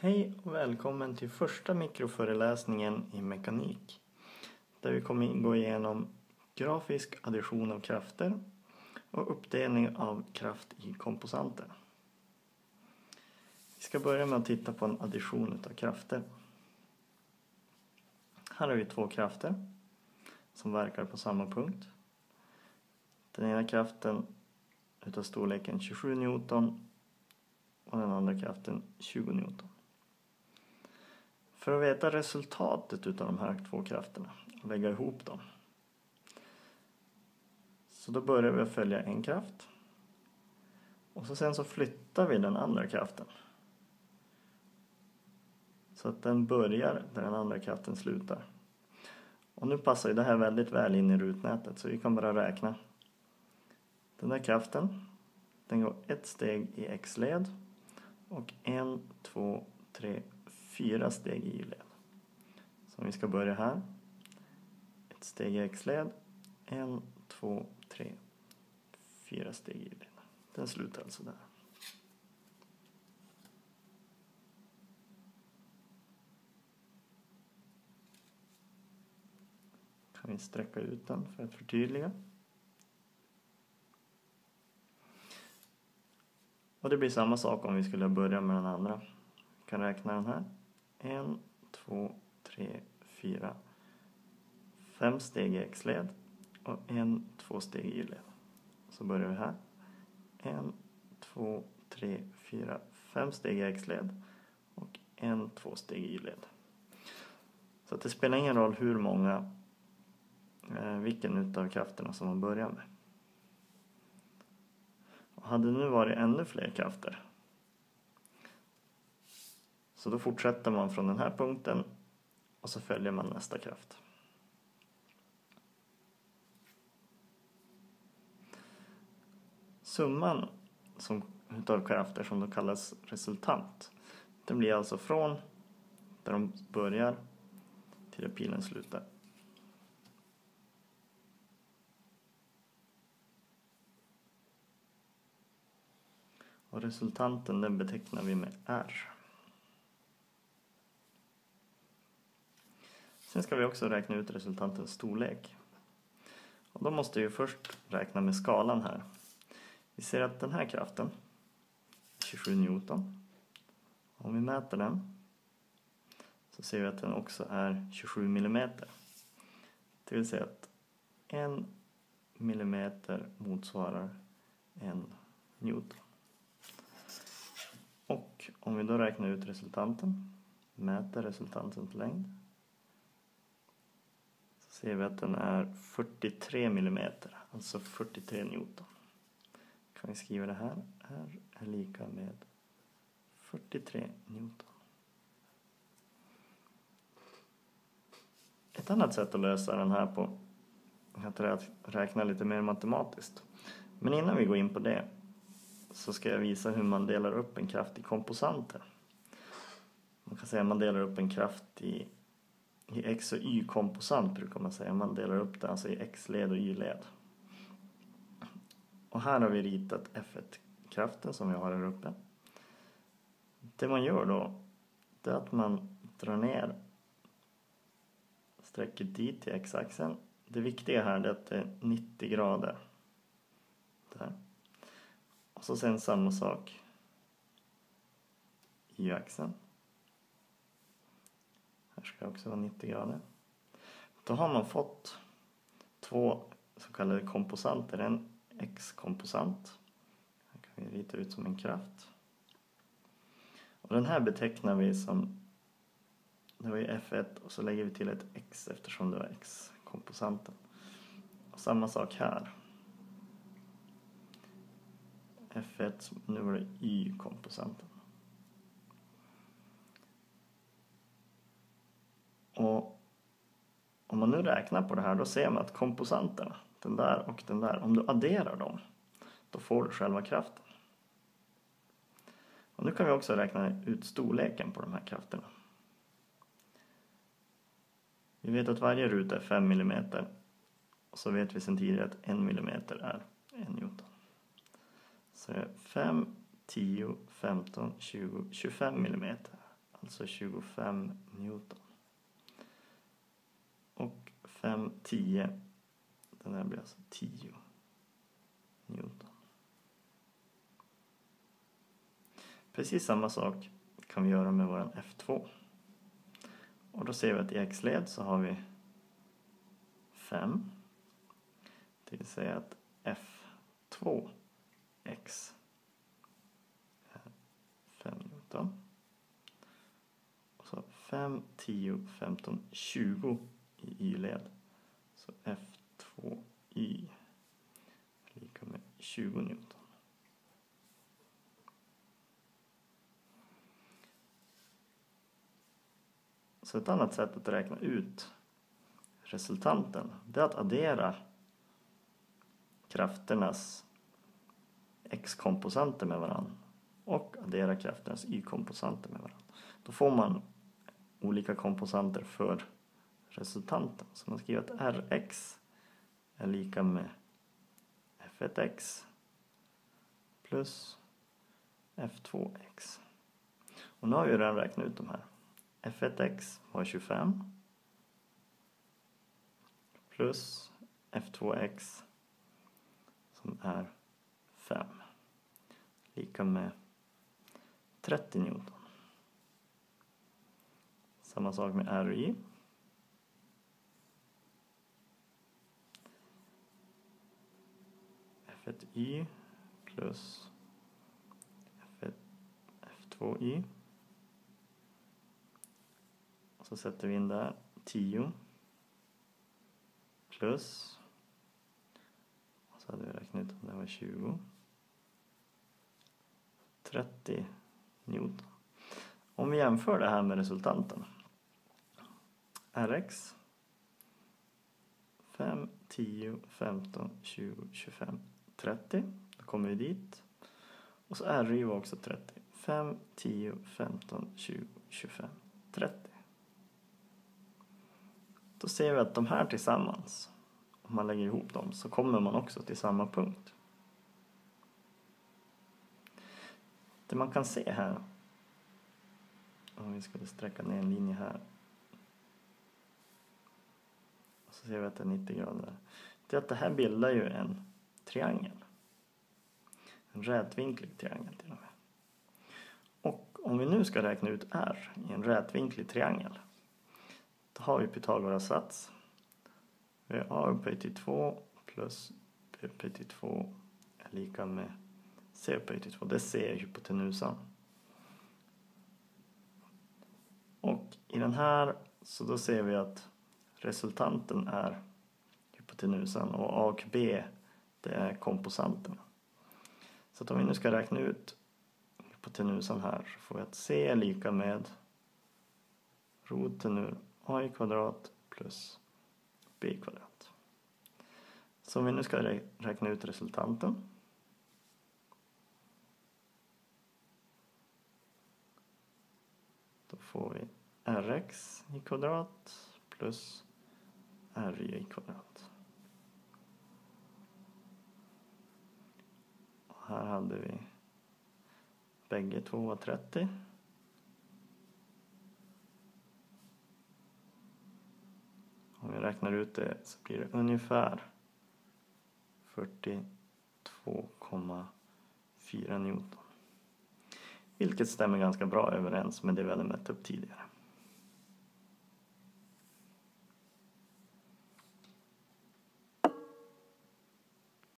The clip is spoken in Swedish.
Hej och välkommen till första mikroföreläsningen i mekanik. Där vi kommer gå igenom grafisk addition av krafter och uppdelning av kraft i komposanter. Vi ska börja med att titta på en addition av krafter. Här har vi två krafter som verkar på samma punkt. Den ena kraften utav storleken 27 Newton och den andra kraften 20 Newton. För att veta resultatet utav de här två krafterna och lägga ihop dem. Så då börjar vi att följa en kraft. Och så sen så flyttar vi den andra kraften. Så att den börjar där den andra kraften slutar. Och nu passar ju det här väldigt väl in i rutnätet så vi kan bara räkna. Den där kraften, den går ett steg i x-led och en, två, tre, fyra steg i y-led. Så om vi ska börja här. Ett steg i x-led, en, två, tre, fyra steg i y-led. Den slutar alltså där. Kan vi sträcka ut den för att förtydliga. Och det blir samma sak om vi skulle börja med den andra. Vi kan räkna den här. En, två, tre, fyra, fem steg i x-led och en, två steg i y-led. Så börjar vi här. En, två, tre, fyra, fem steg i x-led och en, två steg i y-led. Så att det spelar ingen roll hur många, eh, vilken utav krafterna som man börjar med. Och hade det nu varit ännu fler krafter så då fortsätter man från den här punkten och så följer man nästa kraft. Summan som, utav krafter som då kallas resultant den blir alltså från där de börjar till där pilen slutar. Och resultanten den betecknar vi med R. Sen ska vi också räkna ut resultantens storlek. Och då måste vi först räkna med skalan här. Vi ser att den här kraften är 27 Newton. Om vi mäter den så ser vi att den också är 27 millimeter. Det vill säga att en millimeter motsvarar en Newton. Och om vi då räknar ut resultanten, mäter resultantens längd ser vi att den är 43 mm, alltså 43 Newton. Kan vi skriva det här? R är lika med 43 Newton. Ett annat sätt att lösa den här på är att räkna lite mer matematiskt. Men innan vi går in på det så ska jag visa hur man delar upp en kraft i komposanter. Man kan säga att man delar upp en kraft i i X och Y-komposant brukar man säga. Man delar upp det alltså i X-led och Y-led. Och här har vi ritat F1-kraften som vi har här uppe. Det man gör då det är att man drar ner strecket dit till X-axeln. Det viktiga här är att det är 90 grader. Där. Och så sen samma sak Y-axeln. Här ska det också vara 90 grader. Då har man fått två så kallade komposanter. En x-komposant. Här kan vi rita ut som en kraft. Och den här betecknar vi som det var ju F1 och så lägger vi till ett X eftersom det var X-komposanten. Och samma sak här. F1, nu var det Y-komposanten. Och om man nu räknar på det här då ser man att komposanterna, den där och den där, om du adderar dem då får du själva kraften. Och nu kan vi också räkna ut storleken på de här krafterna. Vi vet att varje ruta är 5 mm och så vet vi sedan tidigare att 1 mm är 1 Newton. Så 5, 10, 15, 20, 25 mm. alltså 25 Newton. 5 10, den här blir alltså 10 Newton. Precis samma sak kan vi göra med vår F2. Och då ser vi att i x-led så har vi 5. Det vill säga att F2 x är 5 Newton. Och så 5, 10, 15, 20 i y-led. Så F2y är lika med 20 Newton. Så ett annat sätt att räkna ut resultanten det är att addera krafternas x-komponenter med varandra och addera krafternas y-komponenter med varandra. Då får man olika komponenter för resultanten. Så man skriver att Rx är lika med F1x plus F2x. Och nu har vi redan räknat ut de här. F1x var 25 plus F2x som är 5 lika med 30 Newton. Samma sak med RY. F1Y plus F1, F2Y. Och så sätter vi in där 10 plus och så hade vi räknat ut om det var 20 30 Newton. Om vi jämför det här med resultaten, Rx 5, 10, 15, 20, 25, 30. Då kommer vi dit. Och så RY var också 30. 5, 10, 15, 20, 25, 30. Då ser vi att de här tillsammans, om man lägger ihop dem, så kommer man också till samma punkt. Det man kan se här, om vi skulle sträcka ner en linje här, och så ser vi att det är 90 grader det är att det här bildar ju en triangel. En rätvinklig triangel till och med. Och om vi nu ska räkna ut R i en rätvinklig triangel, då har vi Pythagoras sats. Vi har A upphöjt till 2 plus B upphöjt till 2 är lika med C upphöjt till 2. Det ser hypotenusan. Och i den här så då ser vi att resultanten är hypotenusan och A och B det är komposanten. Så att om vi nu ska räkna ut hypotenusan här så får vi att C är lika med roten ur A i kvadrat plus B i kvadrat. Så om vi nu ska räkna ut resultanten då får vi Rx i kvadrat plus Ry i kvadrat. Här hade vi bägge två var 30. Om vi räknar ut det så blir det ungefär 42,4 Newton. Vilket stämmer ganska bra överens med det vi hade mätt upp tidigare.